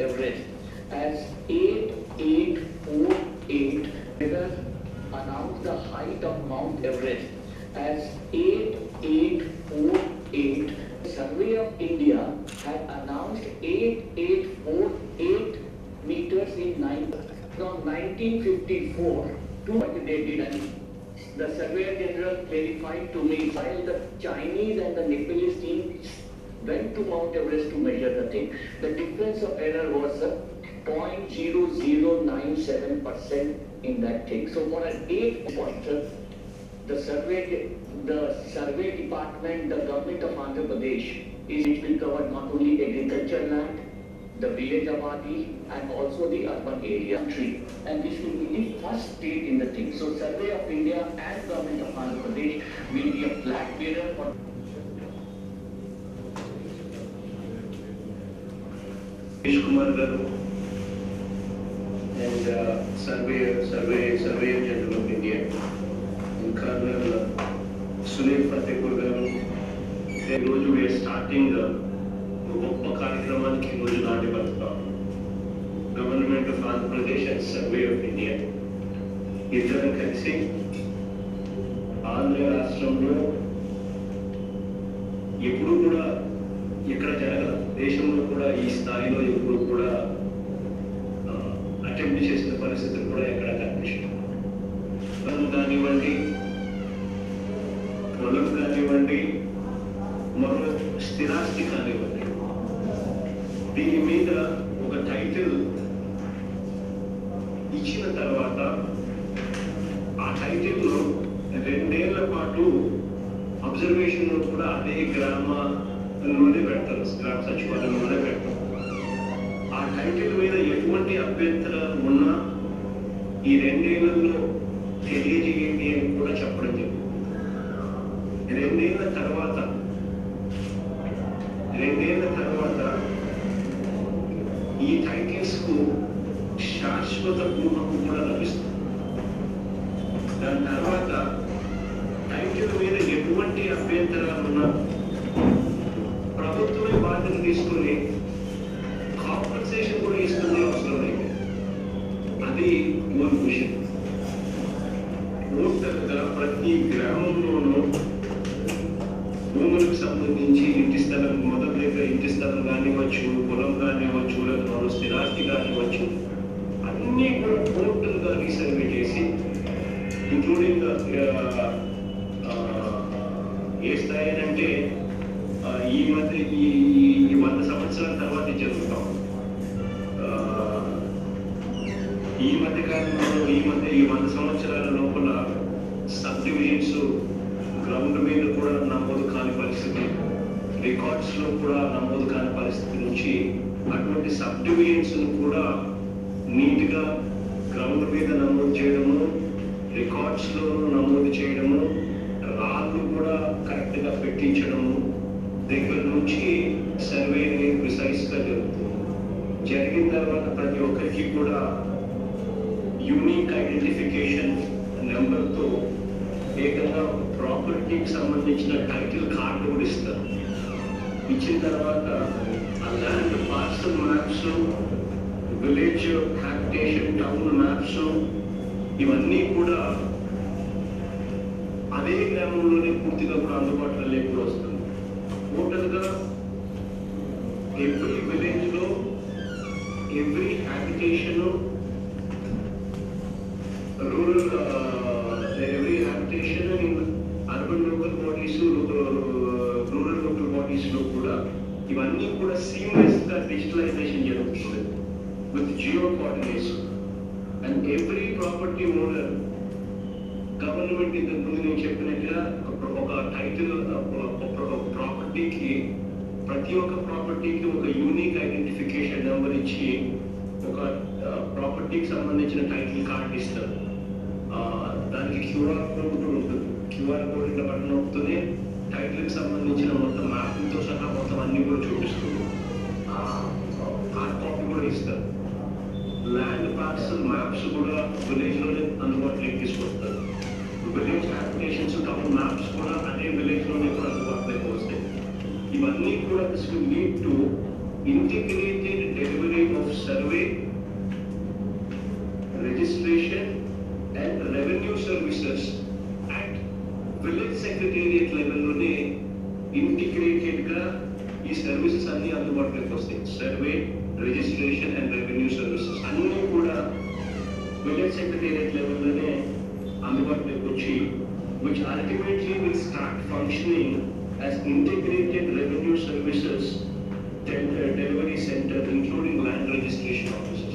Everest as 8848 figures announced the height of Mount Everest as 8848. Survey of India had announced 8848 meters in nine from 1954 to what they did. The surveyor general clarified to me while the Chinese and the Nepalese teams went to Mount Everest to measure the thing, the difference of error was uh, 0.0097% in that thing. So for an eight pointer, the survey, the survey department, the government of Andhra Pradesh is it will cover not only agriculture land, the village of abadi and also the urban area country. And this will be the first state in the thing. So Survey of India and government of Andhra Pradesh will be a flag bearer for Kumar Garu and uh, surveyor, survey, surveyor general of India, and Colonel uh, Sunil Fatehpur గారు ఈ రోజు we are starting ఒక గొప్ప కార్యక్రమానికి ఈ రోజు నాటి పలుకుతాం government of Andhra Pradesh and survey of India ఇద్దరం కలిసి ఆంధ్ర రాష్ట్రంలో ఎప్పుడు కూడా ఎక్కడ జరగదు. దేశంలో కూడా ఈ స్థాయిలో ఎప్పుడు కూడా అటెంప్ట్ చేసిన పరిస్థితులు కూడా ఎక్కడ కనిపించదు పొలం కానివ్వండి పొలం కానివ్వండి మరో స్థిరాస్తి కానివ్వండి దీని మీద ఒక టైటిల్ ఇచ్చిన తర్వాత ఆ టైటిల్లో రెండేళ్ళ పాటు అబ్జర్వేషన్ కూడా అదే గ్రామంలోనే పెడతారు. గ్రామ సచివాలయంలోనే పెడతారు ఆ టైటిల్ మీద ఎటువంటి అభ్యంతరాలు ఉన్నా ఈ రెండేళ్ళలో తెలియజేయండి అని కూడా చెప్పడం జరిగింది. రెండేళ్ళ తర్వాత రెండేళ్ళ తర్వాత ఈ టైటిల్స్కు శాశ్వత పూర్వము కూడా లభిస్తుంది. దాని తర్వాత టైటిల్ మీద ఎటువంటి అభ్యంతరాలు ఉన్నా తీసుకొని తీసుకుని కాంపన్సేషన్ కూడా ఇస్తుంది అవసరం లేదు. అది మన విషయం టోటల్గా ప్రతి గ్రామంలోనూ భూములకు సంబంధించి ఇంటి స్థలం మొదటి దగ్గర ఇంటి స్థలం కానివ్వచ్చు పొలం కానివ్వచ్చు లేదా స్థిరాస్తి కానివ్వచ్చు అన్నీ కూడా టోటల్గా రీసర్వే చేసి ఇంక్లూడింగ్ ఏ స్థాయి అంటే ఈ మధ్య ఈ వంద సంవత్సరాల తర్వాత జరుగుతాం. ఈ మధ్య కాలంలో ఈ మధ్య ఈ వంద సంవత్సరాల లోపల సబ్ డివిజన్స్ గ్రౌండ్ మీద కూడా నమోదు కాని పరిస్థితి రికార్డ్స్లో కూడా నమోదు కాని పరిస్థితి నుంచి అటువంటి సబ్ డివిజన్స్ కూడా నీట్గా గ్రౌండ్ మీద నమోదు చేయడము రికార్డ్స్లో నమోదు చేయడము రాళ్ళు కూడా కరెక్ట్గా పెట్టించడము దగ్గర నుంచి సర్వే ప్రిసైజ్ జరుగుతుంది జరిగిన తర్వాత ప్రతి ఒక్కరికి కూడా యూనిక్ ఐడెంటిఫికేషన్ నెంబర్తో ఏకంగా ప్రాపర్టీకి సంబంధించిన టైటిల్ కార్డు కూడా ఇస్తారు. ఇచ్చిన తర్వాత ఆ land parcel maps village habitation town maps ఇవన్నీ కూడా అదే గ్రామంలోనే పూర్తిగా కూడా అందుబాటులో లేకుండా వస్తుంది టోటల్గా ఎవ్రీ విలేజ్లో every habitation rural every habitation in urban local bodies rural local బాడీస్లో కూడా ఇవన్నీ కూడా సీమ్లెస్గా డిజిటలైజేషన్ జరుగుతుంది. With geo coordination and every property owner government ఇంతకు ముందు నేను చెప్పినట్టుగా ఒక- ఒక టైటిల్ ప్రాపర్టీకి ప్రతి ఒక్క ప్రాపర్టీకి ఒక యూనిక్ ఐడెంటిఫికేషన్ నెంబర్ ఇచ్చి ఒక ప్రాపర్టీకి సంబంధించిన టైటిల్ కార్డ్ ఇస్తారు. దానికి క్యూఆర్ కోడ్ కూడా ఉంటుంది. క్యూఆర్ కోడ్ ఇట్లా బటన్ నొక్కుతూనే టైటిల్కి సంబంధించిన మొత్తం మ్యాప్తో సహా మొత్తం అన్ని కూడా చూపిస్తుంది. హార్డ్ కాపీ కూడా ఇస్తారు. ల్యాండ్ పార్సల్ మ్యాప్స్ కూడా విలేజ్లోనే అందుబాటులో అందుబాటులోకి తీసుకొస్తారు విలేజ్ అప్లికేషన్స్ టౌన్ మ్యాప్స్ కూడా అదే విలేజ్లోనే కూడా అందుబాటులోకి వస్తాయి ఇవన్నీ కూడా this will lead to integrated delivery of survey registration and revenue services at village secretariat లెవెల్లోనే ఇంటిగ్రేటెడ్గా ఈ సర్వీసెస్ అన్ని అందుబాటులోకి వస్తాయి. Survey registration and revenue services అన్నీ కూడా విలేజ్ సెక్రటేరియట్ లెవెల్లోనే అందుబాటులోకి వచ్చి which ultimately will start functioning as integrated revenue services uh, delivery center including land registration offices.